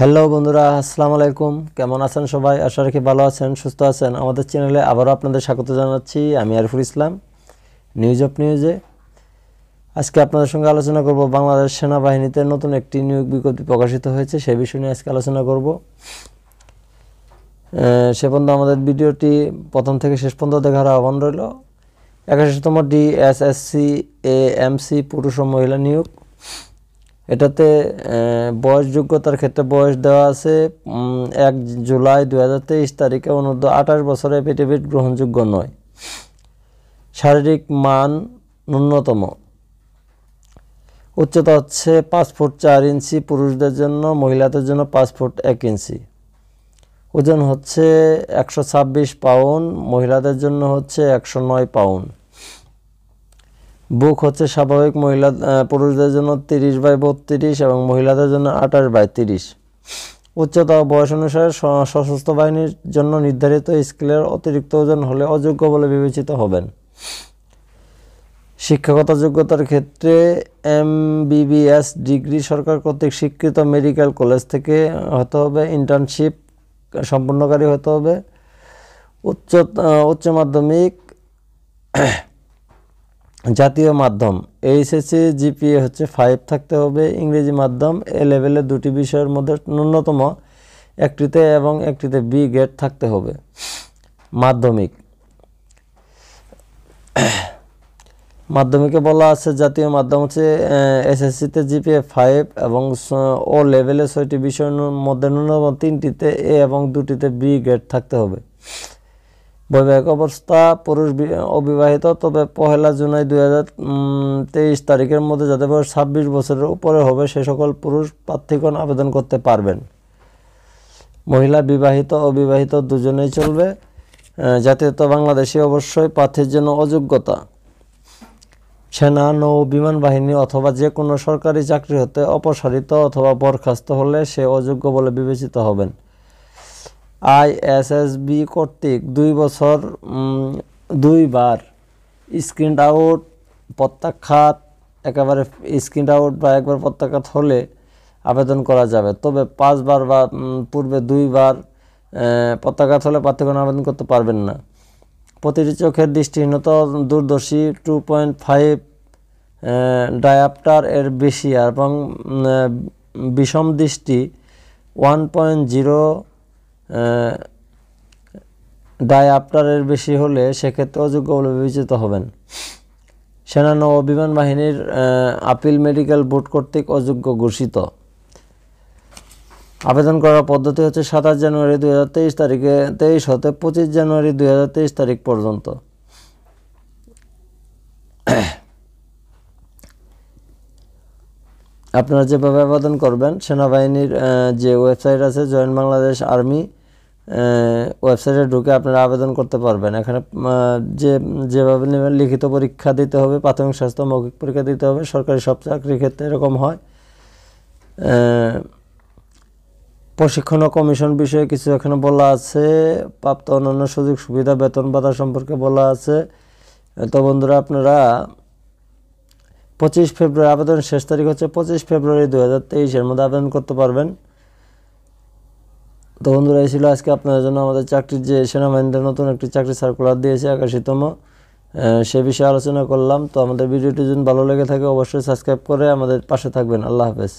Hello বন্ধুরা, আসসালামু আলাইকুম। কেমন আছেন সবাই? আশা রাখি ভালো আছেন, সুস্থ আছেন। আমাদের চ্যানেলে আবারও আপনাদের স্বাগত জানাচ্ছি। আমি আরিফুল ইসলাম নিউজ অফ নিউজে আজকে আপনাদের সঙ্গে আলোচনা করব বাংলাদেশ সেনাবাহিনীতে নতুন একটি নিয়োগ বিজ্ঞপ্তি প্রকাশিত হয়েছে। সেই বিষয় নিয়ে আজকে আলোচনা করব। সে পর্যন্ত আমাদের ভিডিওটি প্রথম থেকে শেষ পর্যন্ত দেখার আহ্বান রইল। একাশিতম D S S C A M C পুরুষ ও মহিলা নিয়োগ। এটাতে বয়স যোগ্যতার ক্ষেত্রে বয়স দেওয়া আছে এক জুলাই দু হাজার তেইশ তারিখে অনূর্ধ্ব আঠাশ বছরের এফিডেভিট গ্রহণযোগ্য নয়। শারীরিক মান ন্যূনতম। উচ্চতা হচ্ছে পাঁচ ফুট চার ইঞ্চি পুরুষদের জন্য, মহিলাদের জন্য পাঁচ ফুট এক ইঞ্চি। ওজন হচ্ছে একশো ছাব্বিশ পাউন্ড, মহিলাদের জন্য হচ্ছে একশো নয় পাউন্ড। বুক হচ্ছে স্বাভাবিক মহিলা পুরুষদের জন্য তিরিশ বাই বত্রিশ এবং মহিলাদের জন্য আঠাশ বাই তিরিশ। উচ্চতা বয়স অনুসারে সশস্ত্র বাহিনীর জন্য নির্ধারিত স্কেলের অতিরিক্ত ওজন হলে অযোগ্য বলে বিবেচিত হবেন। শিক্ষাগত যোগ্যতার ক্ষেত্রে এমবিবিএস ডিগ্রি সরকার কর্তৃক স্বীকৃত মেডিকেল কলেজ থেকে হতে হবে, ইন্টার্নশিপ সম্পূর্ণকারী হতে হবে। উচ্চ উচ্চ মাধ্যমিক জাতীয় মাধ্যম এইচএসসি জিপিএ হচ্ছে ফাইভ থাকতে হবে, ইংরেজি মাধ্যম, এ লেভেলে দুটি বিষয়ের মধ্যে ন্যূনতম একটিতে এবং একটিতে বি গ্রেড থাকতে হবে। মাধ্যমিক। মাধ্যমিকে বলা আছে জাতীয় মাধ্যম হচ্ছে এসএসসিতে জিপিএ ফাইভ এবং ও লেভেলে ছয়টি বিষয়ের মধ্যে ন্যূনতম তিনটিতে এ এবং দুটিতে বি গ্রেড থাকতে হবে। বৈবাহিক অবস্থা, পুরুষ অবিবাহিত, তবে পহেলা জুলাই দুই তেইশ তারিখের মধ্যে যাতে বয়স ছাব্বিশ বছরের উপরে হবে, সে সকল পুরুষ প্রার্থীগণ আবেদন করতে পারবেন। মহিলা বিবাহিত, অবিবাহিত দুজনেই চলবে। জাতীয়তা বাংলাদেশি অবশ্যই প্রার্থীর জন্য অযোগ্যতা। সেনা, নৌ, বিমান বাহিনী অথবা যে কোনো সরকারি চাকরি হতে অপসারিত অথবা বরখাস্ত হলে সে অযোগ্য বলে বিবেচিত হবেন। আইএসএসবি কর্তৃক দুই বছর দুইবার স্ক্রিন আউট প্রত্যাখ্যাত একেবারে স্ক্রিন আউট বা একবার প্রত্যাখ্যাত হলে আবেদন করা যাবে। তবে পাঁচবার বা পূর্বে দুইবার আহ, প্রত্যাখ্যাত হলে প্রার্থীগণ আবেদন করতে পারবেন না। প্রতিটি চোখের দৃষ্টিহীনতা দূরদর্শী টু পয়েন্ট ফাইভ ডায়াপ্টার এর বেশি এবং বিষম দৃষ্টি ওয়ান পয়েন্ট জিরো ডায়াপ্টারের বেশি হলে সেক্ষেত্রে অযোগ্য বলে বিবেচিত হবেন। সেনা নৌ বিমান বাহিনীর আপিল মেডিকেল বোর্ড কর্তৃক অযোগ্য ঘোষিত। আবেদন করার পদ্ধতি হচ্ছে সাতাশ জানুয়ারি দুই হাজার তেইশ তারিখে, তেইশ হতে পঁচিশ জানুয়ারি দুই হাজার তেইশ তারিখ পর্যন্ত। আপনারা যেভাবে আবেদন করবেন, সেনাবাহিনীর যে ওয়েবসাইট আছে, জয়েন্ট বাংলাদেশ আর্মি ওয়েবসাইটে ঢুকে আপনারা আবেদন করতে পারবেন। এখানে যে, যেভাবে নেবেন লিখিত পরীক্ষা দিতে হবে, প্রাথমিক স্বাস্থ্য, মৌখিক পরীক্ষা দিতে হবে, সরকারি সব চাকরির ক্ষেত্রে এরকম হয়। প্রশিক্ষণ ও কমিশন বিষয়ে কিছু এখানে বলা আছে, প্রাপ্ত অন্যান্য সুযোগ সুবিধা, বেতন ভাতা সম্পর্কে বলা আছে। তো বন্ধুরা, আপনারা পঁচিশ ফেব্রুয়ারি আবেদন শেষ তারিখ হচ্ছে পঁচিশ ফেব্রুয়ারি দু হাজার তেইশের মধ্যে আবেদন করতে পারবেন। তো বন্ধুরা, এই ছিল আজকে আপনাদের জন্য আমাদের চাকরির যে সেনাবাহিনীতে নতুন একটি চাকরি সার্কুলার দিয়েছে একাশিতম। সে বিষয়ে আলোচনা করলাম। তো আমাদের ভিডিওটি যদি ভালো লেগে থাকে, অবশ্যই সাবস্ক্রাইব করে আমাদের পাশে থাকবেন। আল্লাহ হাফেজ।